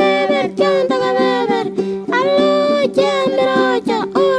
beber, canta beber, aleluya, mira ya. Oh,